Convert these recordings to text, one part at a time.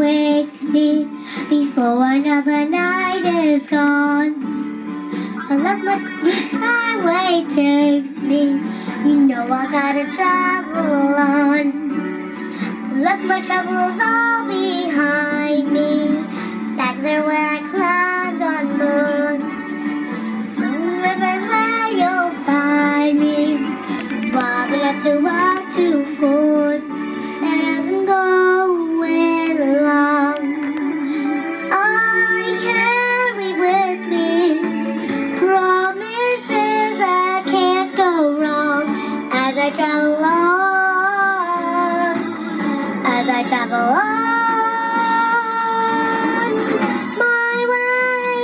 me before another night is gone. I left my highway takes me. You know I gotta travel on. Left my troubles all behind me. Back there where I climbed on moon. River's where you'll find me. Bobbing up to up to food. Travel on my way.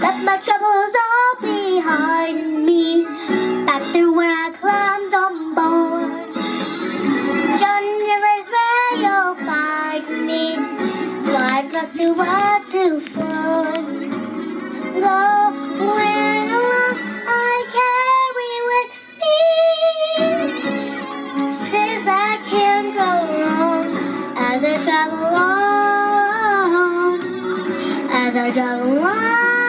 Left my troubles all behind me, back to where I climbed on board. John River's where you'll find me, fly up to what to I don't want.